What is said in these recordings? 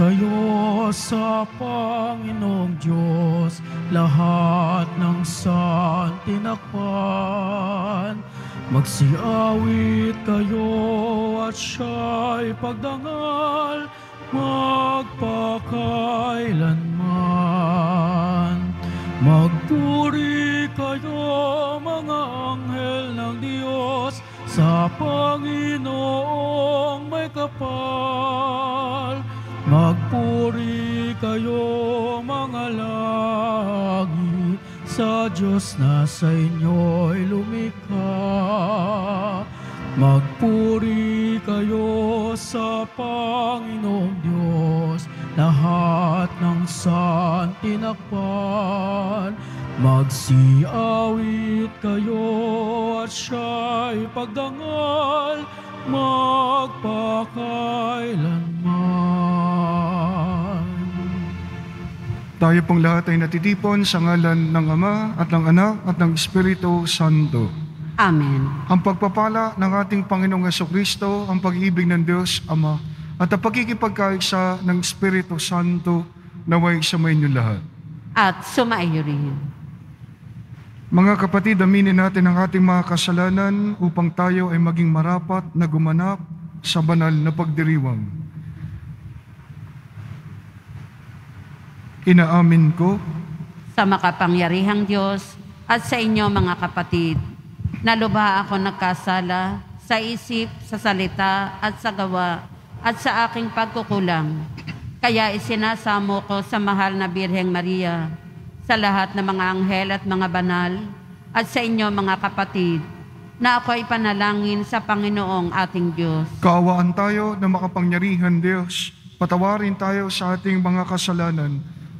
kayo sa Panginoong Diyos, lahat ng santinakpan. Magsiawit kayo at siya'y pagdangal, magpakailanman. Magpuri kayo mga anghel ng Diyos sa Panginoong may kapal. Kayo mga langit sa Diyos na sa inyo'y lumikha. Magpuri kayo sa Panginoong Diyos, lahat ng santinakpan. Magsiawit kayo at siya'y pagdangal, magpakailanman. Tayo pong lahat ay natitipon sa ngalan ng Ama at ng Anak at ng Espiritu Santo. Amen. Ang pagpapala ng ating Panginoong Yeso Kristo, ang pag-ibig ng Diyos Ama, at ang pagkikipagkaisa ng Espiritu Santo naway sa inyo lahat. At sumaiyo rin. Mga kapatid, aminin natin ang ating mga kasalanan upang tayo ay maging marapat na gumanap sa banal na pagdiriwang. Inaamin ko Sa makapangyarihang Diyos at sa inyo mga kapatid, na lubha ako nagkasala sa isip, sa salita at sa gawa at sa aking pagkukulang. Kaya isinasamo ko sa mahal na Birheng Maria, sa lahat ng mga anghel at mga banal, at sa inyo mga kapatid, na ako ay panalangin sa Panginoong ating Diyos. Kaawaan tayo na makapangyarihan Diyos. Patawarin tayo sa ating mga kasalanan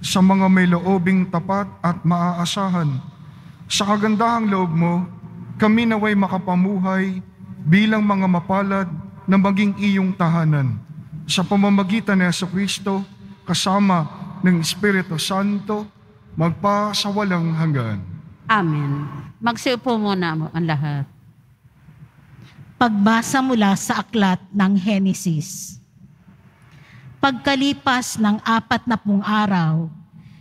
sa mga may loobing tapat at maaasahan. Sa kagandahang loob mo, kami naway makapamuhay bilang mga mapalad na maging iyong tahanan. Sa pamamagitan ni Yeso Kristo, kasama ng Espiritu Santo, magpa sa walang hanggan. Amen. Magsiupo muna mo ang lahat. Pagbasa mula sa aklat ng Henesis. Pagkalipas ng apat na pung araw,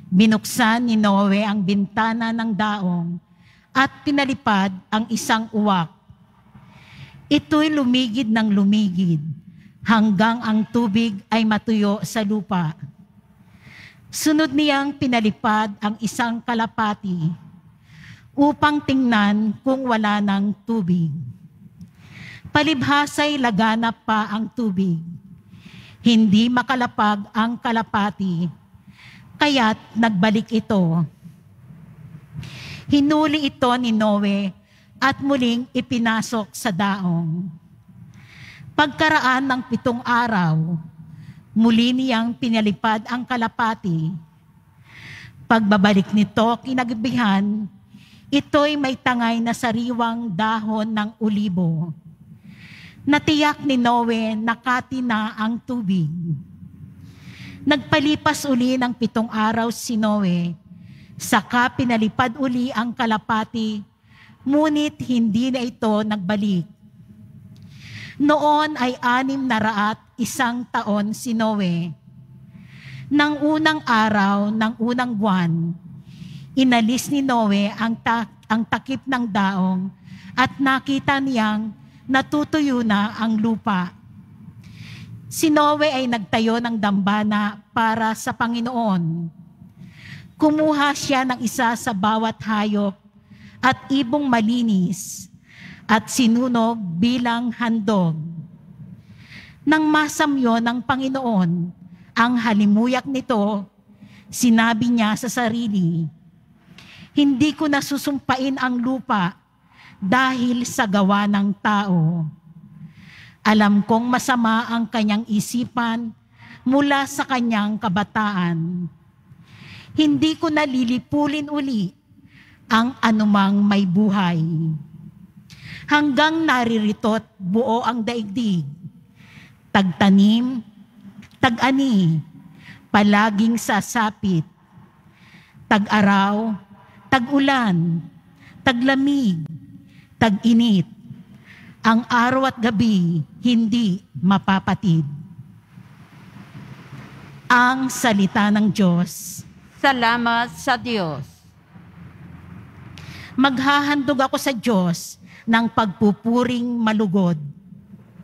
binuksan ni Noe ang bintana ng daong at pinalipad ang isang uwak. Ito'y lumigid ng lumigid hanggang ang tubig ay matuyo sa lupa. Sunod niyang pinalipad ang isang kalapati upang tingnan kung wala ng tubig. Palibhasa'y laganap pa ang tubig. Hindi makalapag ang kalapati, kaya't nagbalik ito. Hinuli ito ni Noe at muling ipinasok sa daong. Pagkaraan ng pitong araw, muli niyang pinalipad ang kalapati. Pagbabalik nito kinagabihan, ito'y may tangay na sariwang dahon ng ulibo. Natiyak ni Noe na kati na ang tubig. Nagpalipas uli ng pitong araw si Noe, saka pinalipad uli ang kalapati, ngunit hindi na ito nagbalik. Noon ay anim na raat isang taon si Noe. Nang unang araw ng unang buwan, inalis ni Noe ang, ta- ang takip ng daong at nakita niyang natutuyo na ang lupa. Si Noe ay nagtayo ng dambana para sa Panginoon. Kumuha siya ng isa sa bawat hayop at ibong malinis at sinunog bilang handog. Nang masamyo ng Panginoon ang halimuyak nito, sinabi niya sa sarili, Hindi ko nasusumpain ang lupa dahil sa gawa ng tao. Alam kong masama ang kanyang isipan mula sa kanyang kabataan. hindi ko nalilipulin uli ang anumang may buhay. Hanggang naririto't buo ang daigdig, tagtanim, tag-ani, palaging sasapit, tag-araw, tag-ulan, taglamig, tag-init, ang araw at gabi hindi mapapatid. Ang salita ng Diyos. Salamat sa Diyos. Maghahandog ako sa Diyos ng pagpupuring malugod.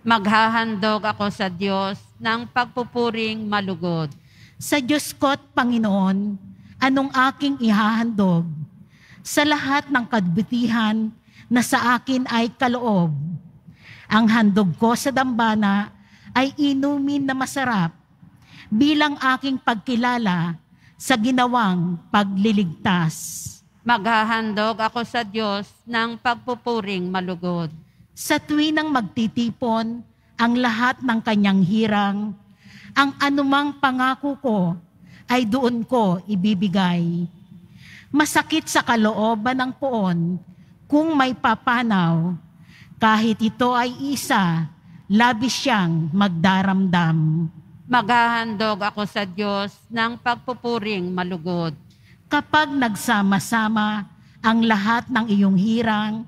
Maghahandog ako sa Diyos ng pagpupuring malugod. Sa Diyos ko't Panginoon, anong aking ihahandog? Sa lahat ng kabutihan na sa akin ay kaloob. Ang handog ko sa dambana ay inumin na masarap bilang aking pagkilala sa ginawang pagliligtas. Maghahandog ako sa Diyos ng pagpupuring malugod. Sa tuwinang magtitipon ang lahat ng kanyang hirang, ang anumang pangako ko ay doon ko ibibigay. Masakit sa kalooban ng poon kung may papanaw, kahit ito ay isa, labis siyang magdaramdam. Maghahandog ako sa Diyos ng pagpupuring malugod. Kapag nagsama-sama ang lahat ng iyong hirang,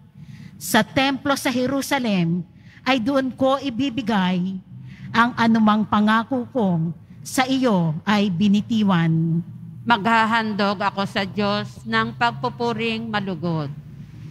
sa templo sa Jerusalem ay doon ko ibibigay ang anumang pangako kong sa iyo ay binitiwan. Maghahandog ako sa Diyos ng pagpupuring malugod.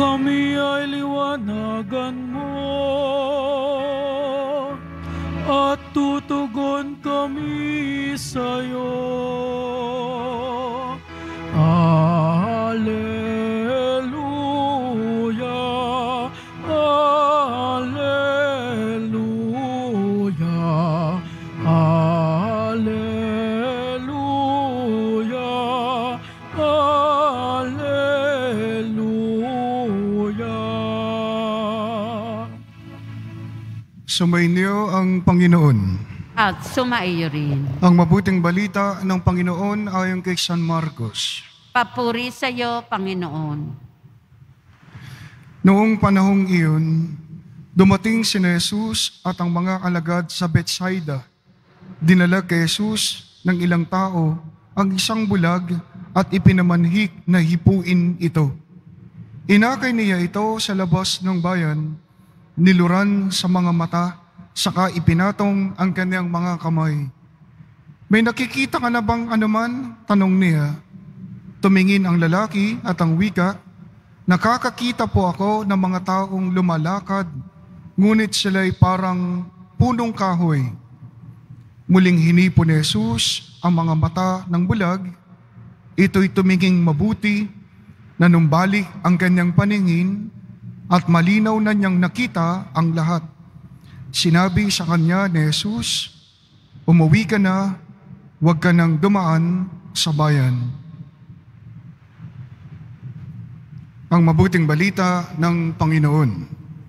Kami ay liwanagan mo. At tutugon kami sa At sumaiyo rin. Ang mabuting balita ng Panginoon ayon kay San Marcos. Papuri sa iyo, Panginoon. Noong panahong iyon, dumating si Jesus at ang mga alagad sa Bethsaida. Dinala kay Jesus ng ilang tao ang isang bulag at ipinamanhik na hipuin ito. Inakay niya ito sa labas ng bayan, niluran sa mga mata, saka ipinatong ang kanyang mga kamay. May nakikita ka na bang anuman? Tanong niya. Tumingin ang lalaki at ang wika, Nakakakita po ako ng mga taong lumalakad, ngunit sila'y parang punong kahoy. Muling hinipo ni Jesus ang mga mata ng bulag, ito'y tuminging mabuti, nanumbalik ang kanyang paningin, at malinaw na niyang nakita ang lahat. Sinabi sa kanya ni Jesus, Umuwi ka na, huwag ka nang dumaan sa bayan. Ang mabuting balita ng Panginoon.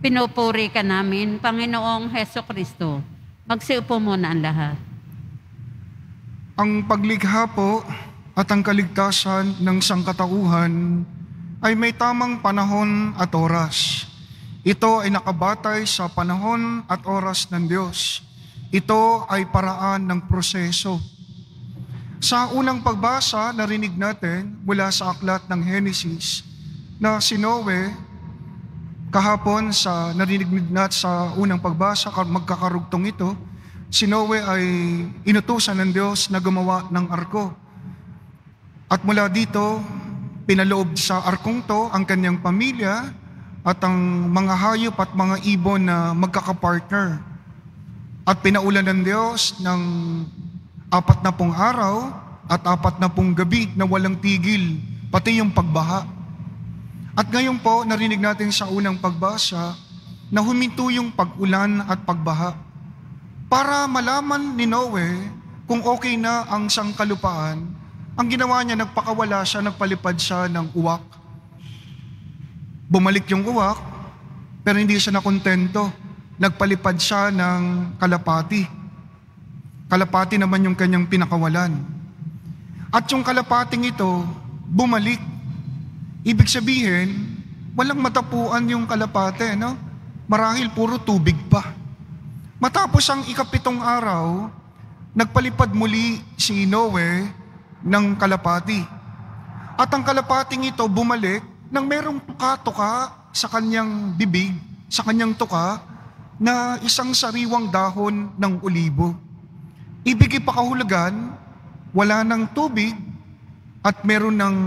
Pinupuri ka namin, Panginoong Heso Kristo. Magsiupo muna ang lahat. Ang paglikha po at ang kaligtasan ng sangkatauhan ay may tamang panahon at oras. Ito ay nakabatay sa panahon at oras ng Diyos. Ito ay paraan ng proseso. Sa unang pagbasa, narinig natin mula sa aklat ng Genesis na si Noe, kahapon sa narinig natin sa unang pagbasa, magkakarugtong ito, si Noe ay inutusan ng Diyos na gumawa ng arko. At mula dito, pinaloob sa arkong to ang kanyang pamilya at ang mga hayop at mga ibon na magkakapartner. At pinaulan ng Diyos ng apat na pong araw at apat na pong gabi na walang tigil, pati yung pagbaha. At ngayon po, narinig natin sa unang pagbasa na huminto yung pag-ulan at pagbaha para malaman ni Noe kung okay na ang sangkalupaan, ang ginawa niya, nagpakawala siya, nagpalipad siya ng uwak. Bumalik yung uwak, pero hindi siya nakontento. Nagpalipad siya ng kalapati. Kalapati naman yung kanyang pinakawalan. At yung kalapating ito, bumalik. Ibig sabihin, walang matapuan yung kalapate, no? Marahil puro tubig pa. Matapos ang ikapitong araw, nagpalipad muli si Noe ng kalapati. At ang kalapating ito bumalik nang merong tuka-tuka sa kanyang bibig, sa kanyang tuka, na isang sariwang dahon ng olibo. Ibig ipakahulugan, wala ng tubig at meron ng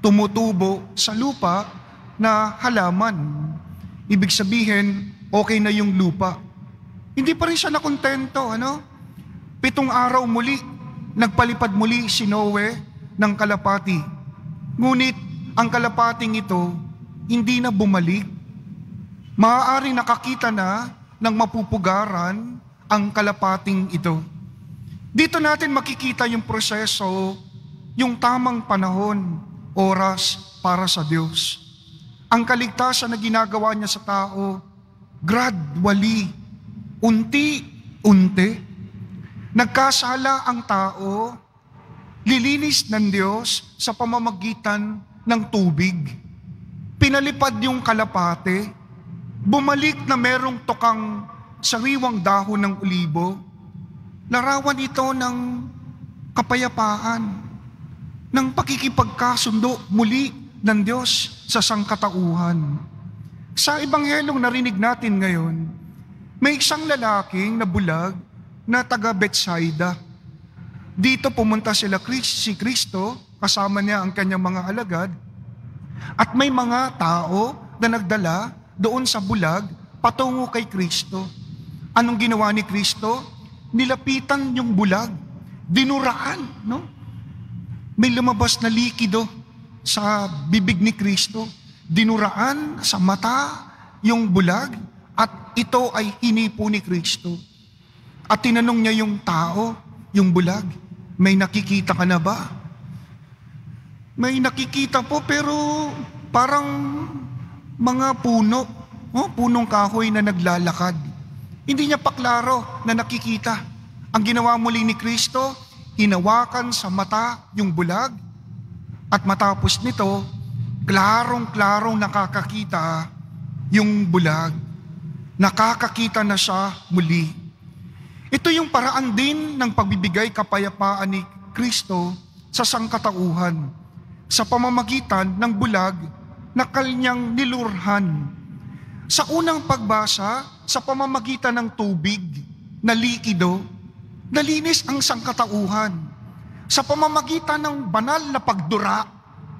tumutubo sa lupa na halaman. Ibig sabihin, okay na yung lupa. Hindi pa rin siya nakontento, ano? Pitong araw muli, nagpalipad muli si Noe ng kalapati. Ngunit ang kalapating ito hindi na bumalik. Maaaring nakakita na ng mapupugaran ang kalapating ito. Dito natin makikita yung proseso, yung tamang panahon, oras para sa Diyos. Ang kaligtasan na ginagawa niya sa tao, gradually, unti-unti, nagkasala ang tao, lilinis ng Diyos sa pamamagitan ng tubig. Pinalipad yung kalapate, bumalik na merong tokang sariwang dahon ng olibo. Larawan ito ng kapayapaan, ng pakikipagkasundo muli ng Diyos sa sangkatauhan. Sa Ebanghelyong narinig natin ngayon, may isang lalaking nabulag na taga Bethsaida. Dito pumunta sila si Kristo, kasama niya ang kanyang mga alagad, at may mga tao na nagdala doon sa bulag patungo kay Kristo. Anong ginawa ni Kristo? Nilapitan yung bulag, dinuraan, no? May lumabas na likido sa bibig ni Kristo, dinuraan sa mata yung bulag, at ito ay hinipo ni Kristo. At tinanong niya yung tao, yung bulag, may nakikita ka na ba? May nakikita po pero parang mga puno, oh, punong kahoy na naglalakad. Hindi niya pa klaro na nakikita. Ang ginawa muli ni Kristo, hinawakan sa mata yung bulag at matapos nito, klarong-klarong nakakakita yung bulag. Nakakakita na siya muli. Ito yung paraan din ng pagbibigay kapayapaan ni Kristo sa sangkatauhan sa pamamagitan ng bulag na kanyang nilurhan. Sa unang pagbasa, sa pamamagitan ng tubig na likido, nalinis ang sangkatauhan. Sa pamamagitan ng banal na pagdura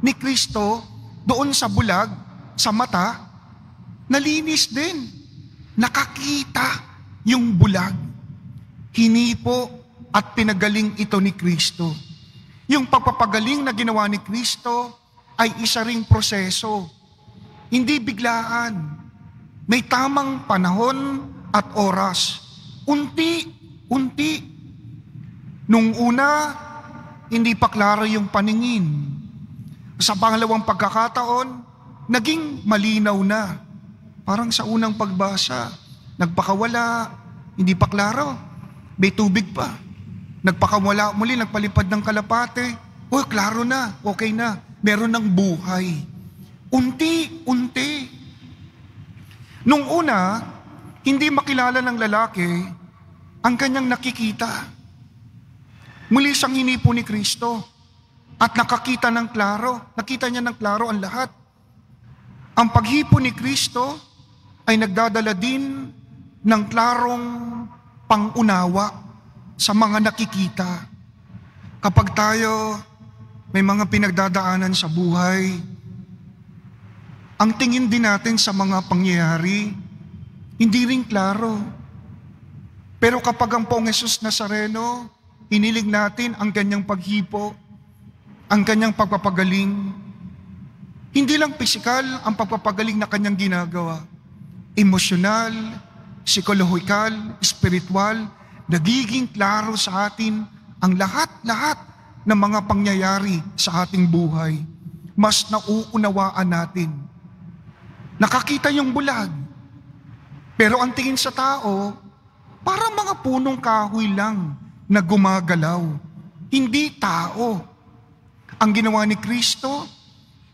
ni Kristo doon sa bulag, sa mata, nalinis din. Nakakita yung bulag. Hinipo at pinagaling ito ni Kristo. Yung pagpapagaling na ginawa ni Kristo ay isa ring proseso. Hindi biglaan. May tamang panahon at oras. Unti, unti. Nung una, hindi pa klaro yung paningin. Sa pangalawang pagkakataon, naging malinaw na. Parang sa unang pagbasa, nagpakawala, hindi pa klaro. May tubig pa. Nagpakawala muli, nagpalipad ng kalapate. Oh, klaro na, okay na. Meron ng buhay. Unti-unti. Nung una, hindi makilala ng lalaki ang kanyang nakikita. Muli siyang hinipo ni Kristo at nakakita ng klaro. Nakita niya ng klaro ang lahat. Ang paghipo ni Kristo ay nagdadala din ng klarong pangunawa sa mga nakikita. Kapag tayo may mga pinagdadaanan sa buhay, ang tingin din natin sa mga pangyayari, hindi rin klaro. Pero kapag ang poong Jesus Nazareno, inilig natin ang kanyang paghipo, ang kanyang pagpapagaling, hindi lang pisikal ang pagpapagaling na kanyang ginagawa. Emosyonal, psikolohikal, spiritual, nagiging klaro sa atin ang lahat-lahat ng mga pangyayari sa ating buhay. Mas nauunawaan natin. Nakakita yung bulag. Pero ang tingin sa tao, para mga punong kahoy lang na gumagalaw. Hindi tao. Ang ginawa ni Kristo,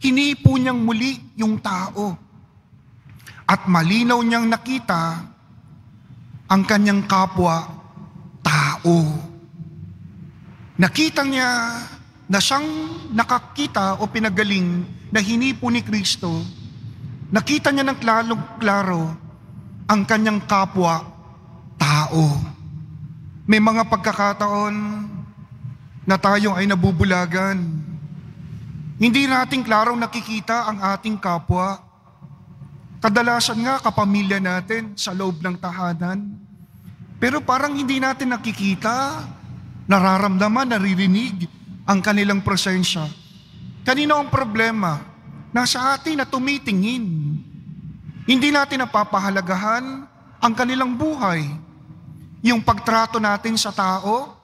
hinipo niyang muli yung tao. At malinaw niyang nakita ang kanyang kapwa tao. Nakita niya na siyang nakakita o pinagaling na hinipo ni Kristo, nakita niya ng klarong-klaro ang kanyang kapwa tao. May mga pagkakataon na tayo ay nabubulagan. Hindi natin klarong nakikita ang ating kapwa. Kadalasan nga kapamilya natin sa loob ng tahanan. Pero parang hindi natin nakikita, nararamdaman, naririnig ang kanilang presensya. Kanino ang problema? Nasa atin na tumitingin. Hindi natin napapahalagahan ang kanilang buhay. Yung pagtrato natin sa tao,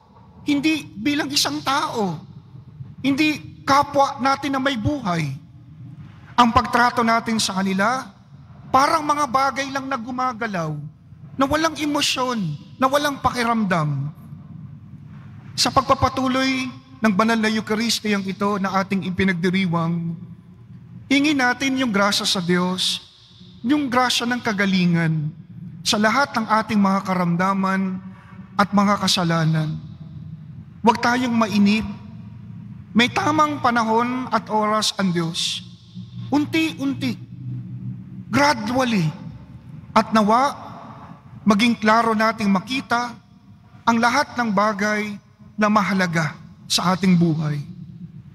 hindi bilang isang tao. Hindi kapwa natin na may buhay. Ang pagtrato natin sa kanila, parang mga bagay lang na gumagalaw, na walang emosyon, na walang pakiramdam. Sa pagpapatuloy ng banal na Eucharistiyang ito na ating ipinagdiriwang, hingi natin yung grasya sa Diyos, yung grasya ng kagalingan sa lahat ng ating mga karamdaman at mga kasalanan. Huwag tayong mainip. May tamang panahon at oras ang Diyos. Unti-unti, gradually, at nawa, maging klaro nating makita ang lahat ng bagay na mahalaga sa ating buhay.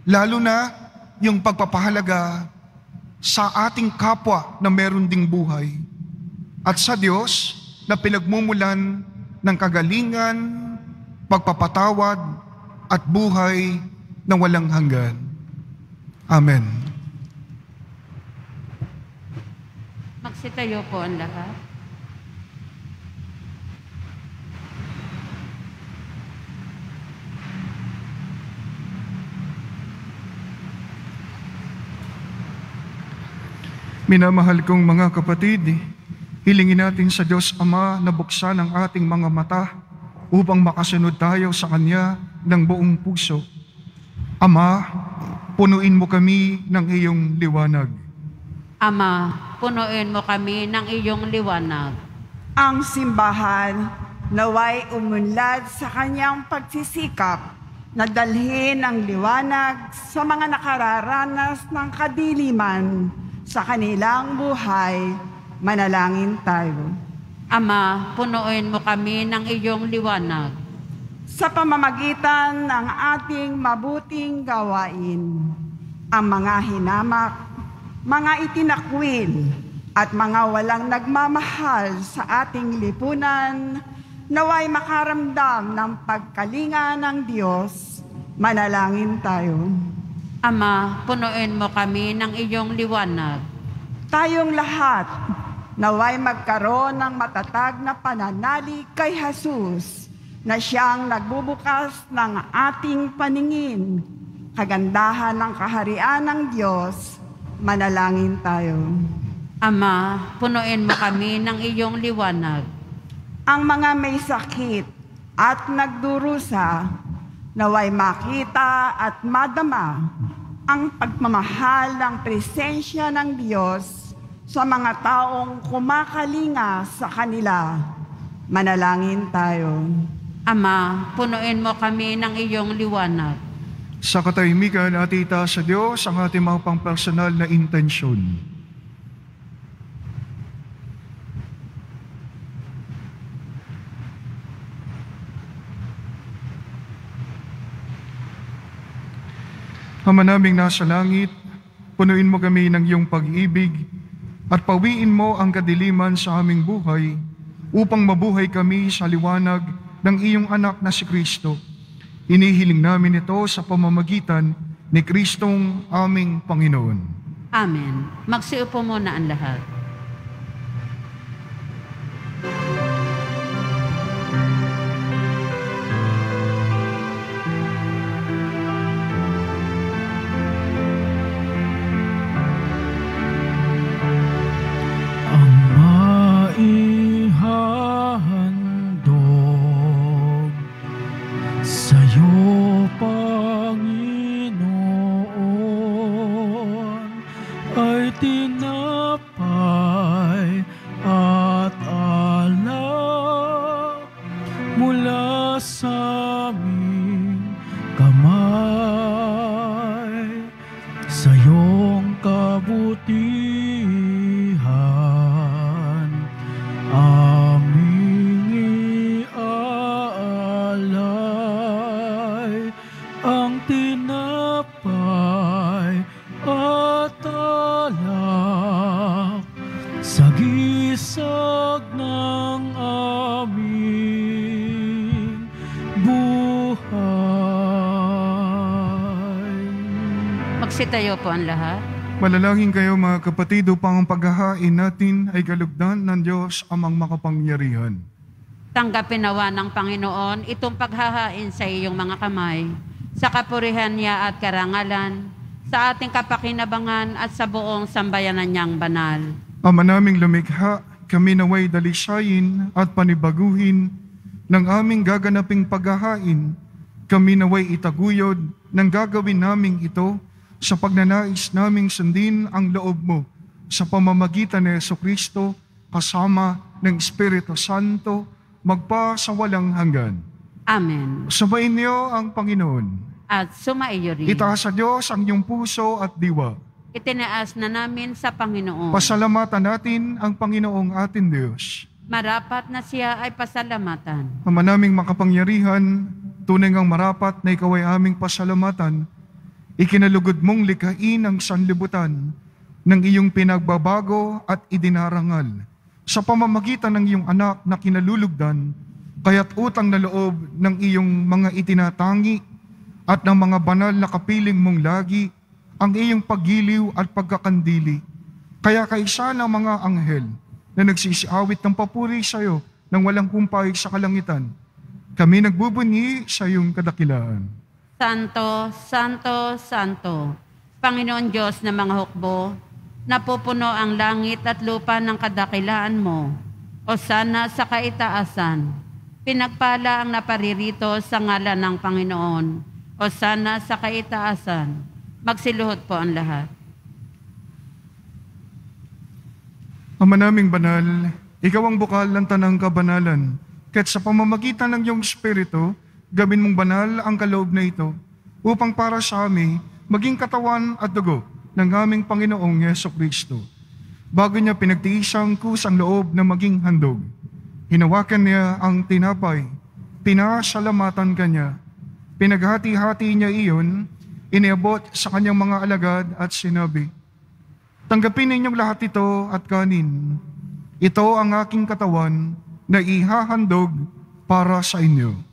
Lalo na yung pagpapahalaga sa ating kapwa na meron ding buhay. At sa Diyos na pinagmumulan ng kagalingan, pagpapatawad, at buhay na walang hanggan. Amen. Magsitayo po ang lahat. Minamahal kong mga kapatid, hilingin natin sa Diyos Ama na buksan ang ating mga mata upang makasunod tayo sa Kanya ng buong puso. Ama, punuin mo kami ng iyong liwanag. Ama, punuin mo kami ng iyong liwanag. Ang simbahan naway umunlad sa kanyang pagsisikap na dalhin ang liwanag sa mga nakararanas ng kadiliman sa kanilang buhay, manalangin tayo. Ama, punuin mo kami ng iyong liwanag. Sa pamamagitan ng ating mabuting gawain, ang mga hinamak, mga itinakwil, at mga walang nagmamahal sa ating lipunan, naway makaramdam ng pagkalinga ng Diyos, manalangin tayo. Ama, punuin mo kami ng iyong liwanag. Tayong lahat naway magkaroon ng matatag na pananalig kay Jesus na siyang nagbubukas ng ating paningin, kagandahan ng kaharian ng Diyos, manalangin tayo. Ama, punuin mo kami ng iyong liwanag. Ang mga may sakit at nagdurusa, naway makita at madama ang pagmamahal ng presensya ng Diyos sa mga taong kumakalinga sa kanila. Manalangin tayo. Ama, punuin mo kami ng iyong liwanag. Sa katahimikan at ita sa Diyos ang ating mga pang-personal na intensyon. Ama naming nasa langit, punuin mo kami ng iyong pag-ibig at pawiin mo ang kadiliman sa aming buhay upang mabuhay kami sa liwanag ng iyong anak na si Kristo. Inihiling namin ito sa pamamagitan ni Kristong aming Panginoon. Amen. Magsiupo muna ang lahat. Magsitayo po ang lahat. Malalangin kayo mga kapatid upang ang paghahain natin ay galugdan ng Diyos amang makapangyarihan. Tanggapin nawa ng Panginoon itong paghahain sa iyong mga kamay, sa kapurihan niya at karangalan, sa ating kapakinabangan at sa buong sambayanan niyang banal. Ama naming lumikha, kami naway dalisayin at panibaguhin ng aming gaganaping paghahain. Kami naway itaguyod ng gagawin naming ito sa pagnanais naming sundin ang loob mo sa pamamagitan ni Yeso Kristo kasama ng Espiritu Santo magpa sa walang hanggan. Amen. Sabayin niyo ang Panginoon. At sumaiyo rin. Itaas sa Diyos ang iyong puso at diwa. Itinaas na namin sa Panginoon. Pasalamatan natin ang Panginoong ating Diyos. Marapat na siya ay pasalamatan. Ama naming makapangyarihan, tunay ngang marapat na ikaw ay aming pasalamatan, ikinalugod mong likhain ang sanlibutan ng iyong pinagbabago at idinarangal sa pamamagitan ng iyong anak na kinalulugdan, kaya't utang na loob ng iyong mga itinatangi at ng mga banal na kapiling mong lagi ang iyong paggiliw at pagkakandili. Kaya kaisa ng mga anghel na nagsisiawit ng papuri sa iyo nang walang kumpay sa kalangitan, kami nagbubunyi sa iyong kadakilaan. Santo, Santo, Santo, Panginoon Diyos ng mga hukbo, napupuno ang langit at lupa ng kadakilaan mo. O sana sa kaitaasan, pinagpala ang naparirito sa ngalan ng Panginoon. O sana sa kaitaasan, magsiluhod po ang lahat. Ama naming banal, ikaw ang bukal ng tanang kabanalan. Kahit sa pamamagitan ng iyong Espiritu, gawin mong banal ang kaloob na ito upang para sa amin maging katawan at dugo ng aming Panginoong Yeso Kristo. Bago niya pinagtiisang kusang loob na maging handog, hinawakan niya ang tinapay, pinasalamatan kanya, pinaghati-hati niya iyon, iniabot sa kanyang mga alagad at sinabi, Tanggapin ninyong lahat ito at kanin. Ito ang aking katawan na ihahandog para sa inyo.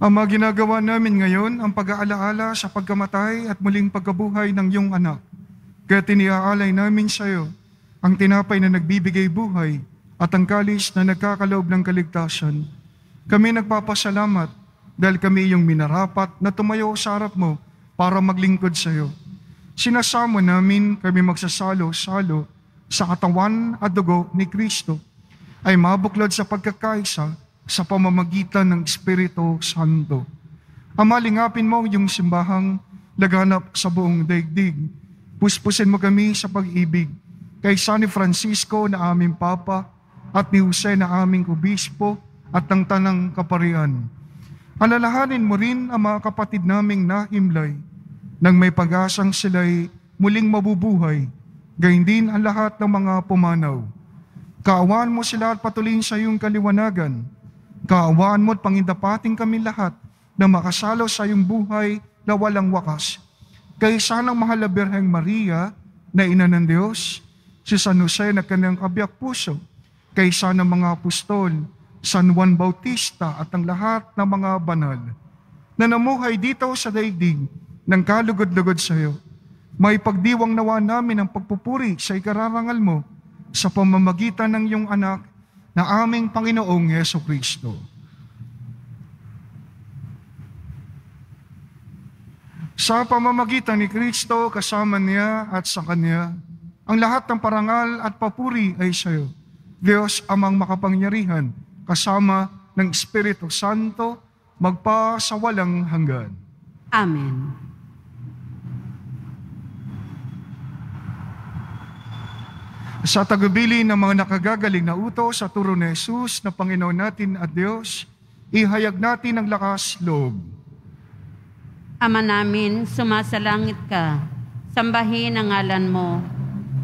Ama, ginagawa namin ngayon ang pag-aalaala sa pagkamatay at muling pagkabuhay ng iyong anak. Kaya tiniaalay namin sa iyo ang tinapay na nagbibigay buhay at ang kalis na nagkakaloob ng kaligtasan. Kami nagpapasalamat dahil kami iyong minarapat na tumayo sa harap mo para maglingkod sa iyo. Sinasamo namin kami magsasalo-salo sa katawan at dugo ni Kristo ay mabuklod sa pagkakaisa sa pamamagitan ng Espiritu Santo. Ama, lingapin mo yung simbahang laganap sa buong daigdig. Puspusin mo kami sa pag-ibig kay San Francisco na aming Papa at ni Jose na aming Obispo at ng Tanang Kaparian. Alalahanin mo rin ang mga kapatid naming nahimlay nang may pag-asang sila'y muling mabubuhay, gayon din ang lahat ng mga pumanaw. Kaawaan mo sila at patuloyin sa iyong kaliwanagan. Kaawaan mo at pangindapating kami lahat na makasalo sa iyong buhay na walang wakas. Kay sanang mahal na Maria na ina ng Diyos, si San Jose na kanyang kabiyak puso, kay sana mga apostol, San Juan Bautista at ang lahat ng mga banal na namuhay dito sa daigdig ng kalugod-lugod sa iyo. May pagdiwang nawa namin ang pagpupuri sa ikararangal mo sa pamamagitan ng iyong anak na aming Panginoong Yeso Kristo. Sa pamamagitan ni Kristo, kasama niya at sa Kanya, ang lahat ng parangal at papuri ay sa iyo. Diyos amang makapangyarihan, kasama ng Espiritu Santo, magpa sa walang hanggan. Amen. Sa tagubili ng mga nakagagaling na utos sa turo ni Jesus na Panginoon natin at Diyos, ihayag natin ang lakas loob. Ama namin, sumasalangit ka. Sambahin ang ngalan mo.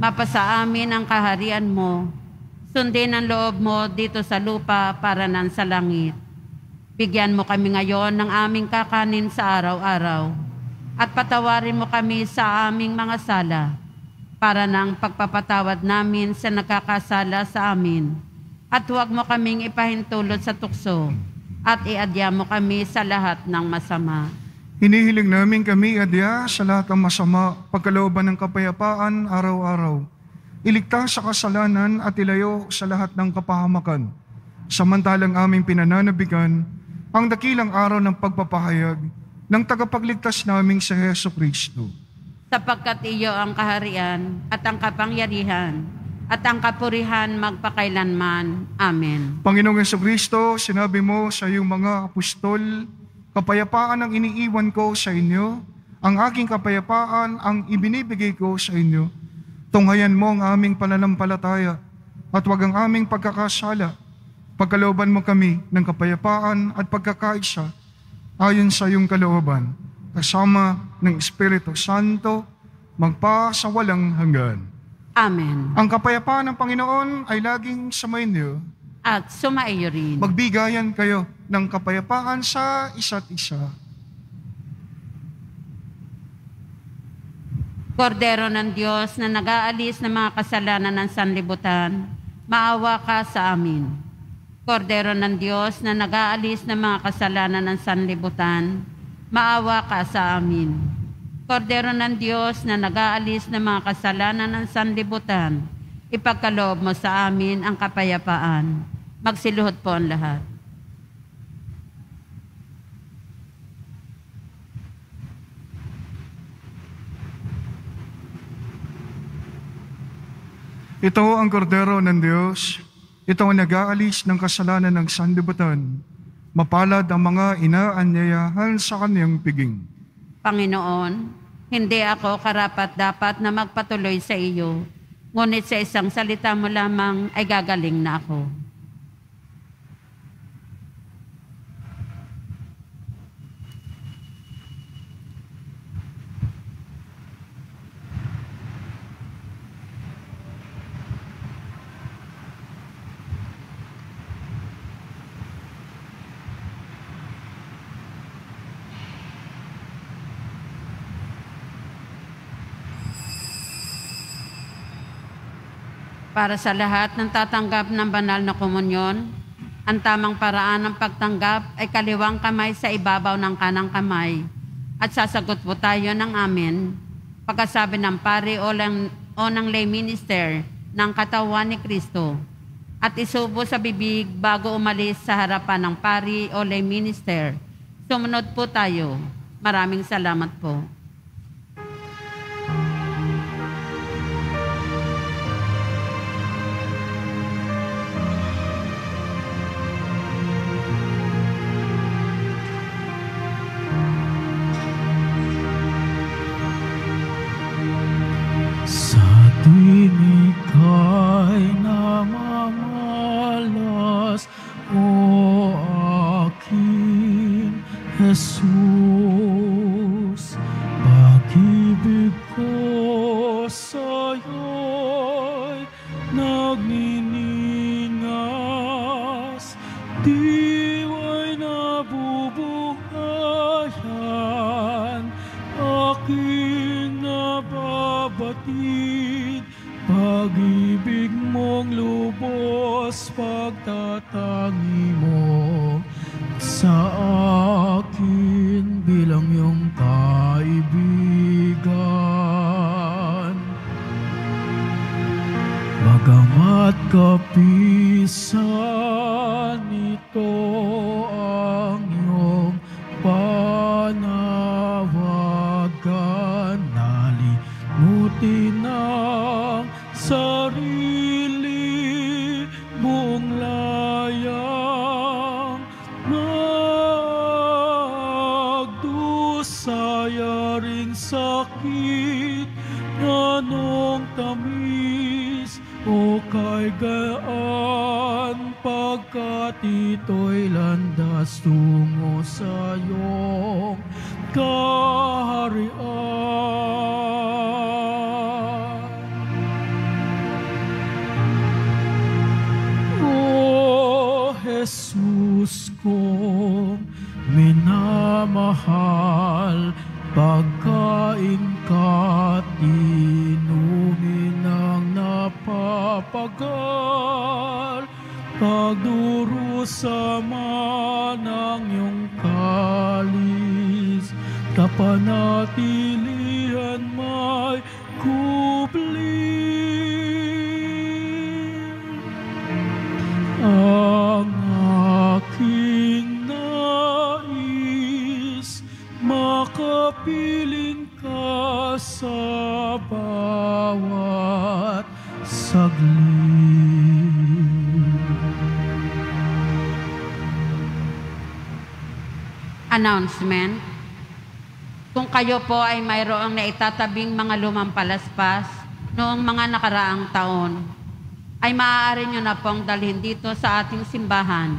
Mapasa amin ang kaharian mo. Sundin ang loob mo dito sa lupa para nan sa langit. Bigyan mo kami ngayon ng aming kakanin sa araw-araw. At patawarin mo kami sa aming mga sala para ng pagpapatawad namin sa nakakasala sa amin. At huwag mo kaming ipahintulot sa tukso at iadya mo kami sa lahat ng masama. Hinihiling namin kami, Adya, sa lahat ng masama, pagkalooban ng kapayapaan araw-araw. Iligtas sa kasalanan at ilayo sa lahat ng kapahamakan. Samantalang aming pinananabigan, ang dakilang araw ng pagpapahayag ng tagapagligtas naming sa Heso Kristo. Sapagkat iyo ang kaharian at ang kapangyarihan at ang kapurihan magpakailanman. Amen. Panginoong Yeso Kristo, sinabi mo sa iyong mga apostol, kapayapaan ang iniiwan ko sa inyo, ang aking kapayapaan ang ibinibigay ko sa inyo. Tunghayan mo ang aming pananampalataya at wag ang aming pagkakasala. Pagkalooban mo kami ng kapayapaan at pagkakaisa ayon sa iyong kalooban, kasama ng Espiritu Santo, magpa sa walang hanggan. Amen. Ang kapayapaan ng Panginoon ay laging sa inyo At sumaiyo rin. Magbigayan kayo ng kapayapaan sa isa't isa. Kordero ng Diyos na nag-aalis ng mga kasalanan ng sanlibutan, maawa ka sa amin. Kordero ng Diyos na nag-aalis ng mga kasalanan ng sanlibutan, maawa ka sa amin. Kordero ng Diyos na nag-aalis ng mga kasalanan ng sanlibutan, ipagkaloob mo sa amin ang kapayapaan. Magsiluhod po ang lahat. Ito ang kordero ng Diyos. Ito ang nag-aalis ng kasalanan ng sanlibutan. Mapalad ang mga inaanyayahan sa kaniyang piging. Panginoon, hindi ako karapat dapat na magpatuloy sa iyo, ngunit sa isang salita mo lamang ay gagaling na ako. Para sa lahat ng tatanggap ng banal na komunyon, Ang tamang paraan ng pagtanggap ay kaliwang kamay sa ibabaw ng kanang kamay. At sasagot po tayo ng amen. Pagkasabi ng pari o, lang, o ng lay minister ng katawan ni Kristo. At isubo sa bibig bago umalis sa harapan ng pari o lay minister. Sumunod po tayo. Maraming salamat po. Pagtatangi mo sa akin bilang iyong kaibigan. Bagamat kapisan ito'y landas tungo sa iyong kaharian. O Jesus kong minamahal, pagkain ka at inumin ang napapagal, pagdurusa ng iyong kalis, kapanatilihan may kubli. Ang aking nais makapiling ka sa Announcement. Kung kayo po ay mayroong naitatabing mga lumang palaspas noong mga nakaraang taon, ay maaari nyo na pong dalhin dito sa ating simbahan.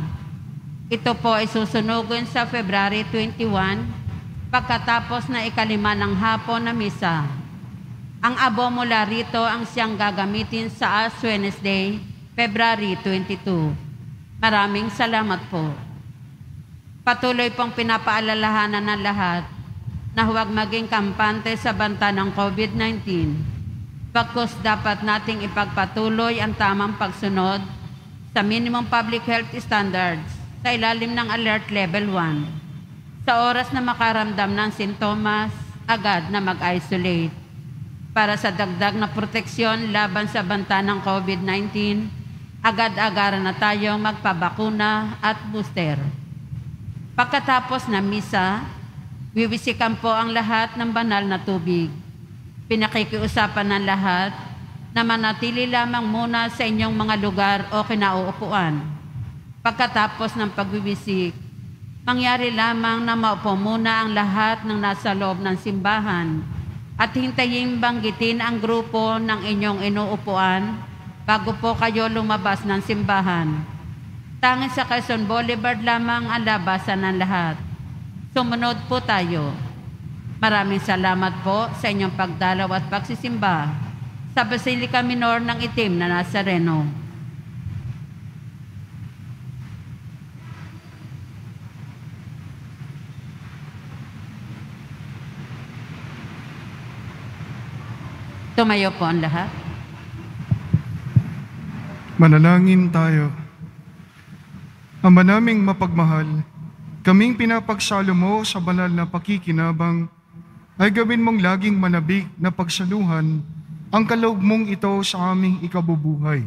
Ito po ay susunugin sa February 21, pagkatapos na ikalima ng hapon na misa. Ang abo mula rito ang siyang gagamitin sa Ash Wednesday, February 22. Maraming salamat po. Patuloy pong pinapaalalahanan ng lahat na huwag maging kampante sa banta ng COVID-19. Pagkos dapat nating ipagpatuloy ang tamang pagsunod sa minimum public health standards sa ilalim ng Alert Level 1. Sa oras na makaramdam ng sintomas, agad na mag-isolate. Para sa dagdag na proteksyon laban sa banta ng COVID-19, agad-agaran na tayong magpabakuna at booster. Pagkatapos ng misa, wiwisikan po ang lahat ng banal na tubig. Pinakikiusapan ng lahat na manatili lamang muna sa inyong mga lugar o kinauupuan. Pagkatapos ng pagwiwisik, mangyari lamang na maupo muna ang lahat ng nasa loob ng simbahan at hintayin banggitin ang grupo ng inyong inuupuan bago po kayo lumabas ng simbahan. Tanging sa Quezon Boulevard lamang ang labasan ng lahat. Sumunod po tayo. Maraming salamat po sa inyong pagdalaw at pagsisimba sa Basilica Minor ng Itim na Nazareno. Tumayo po ang lahat. Manalangin tayo. Ama naming mapagmahal, kaming pinapagsalo mo sa banal na pakikinabang, ay gawin mong laging manabik na pagsaluhan ang kaloob mong ito sa aming ikabubuhay.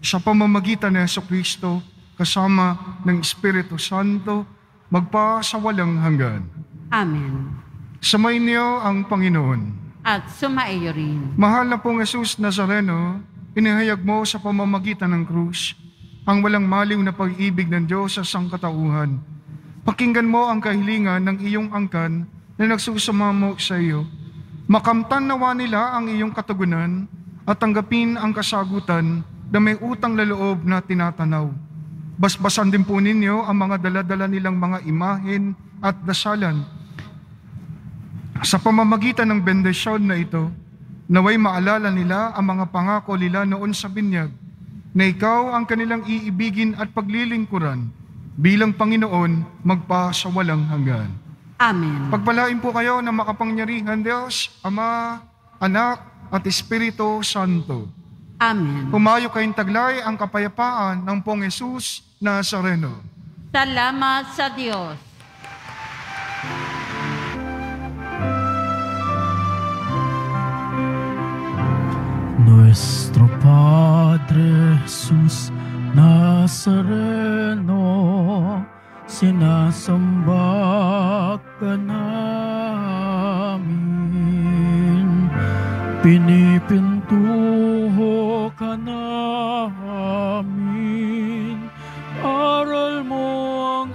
Sa pamamagitan ni Yeso Kristo, kasama ng Espiritu Santo, magpa sa walang hanggan. Amen. Samayin niyo ang Panginoon. At sumaiyo rin. Mahal na pong Jesus Nazareno, inihayag mo sa pamamagitan ng krus ang walang maliw na pag-ibig ng Diyos sa sangkatauhan. Pakinggan mo ang kahilingan ng iyong angkan na nagsusumamo sa iyo. Makamtan nawa nila ang iyong katugunan at tanggapin ang kasagutan na may utang na loob na tinatanaw. Basbasan din po ninyo ang mga daladala nilang mga imahen at dasalan sa pamamagitan ng bendisyon na ito, naway maalala nila ang mga pangako nila noon sa binyag, na ikaw ang kanilang iibigin at paglilingkuran bilang Panginoon magpa sa walang hanggan. Amen. Pagpalain po kayo ng makapangyarihan Diyos, Ama, Anak, at Espiritu Santo. Amen. Pumayo kayong taglay ang kapayapaan ng Pong Jesus Nazareno. Salamat sa Diyos. Nuestro Padre Jesús Nazareno, sinasamba ka namin. Pinipintuho ka namin. Aral mo ang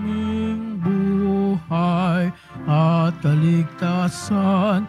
aming buhay at kaligtasan.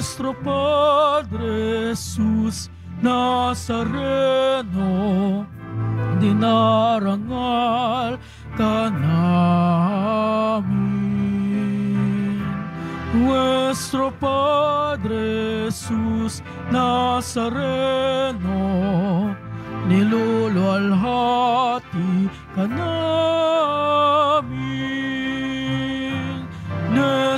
Nuestro Padre Jesus Nazareno, dinarangal ka namin. Nuestro Padre Jesus Nazareno, nilulualhati ka namin.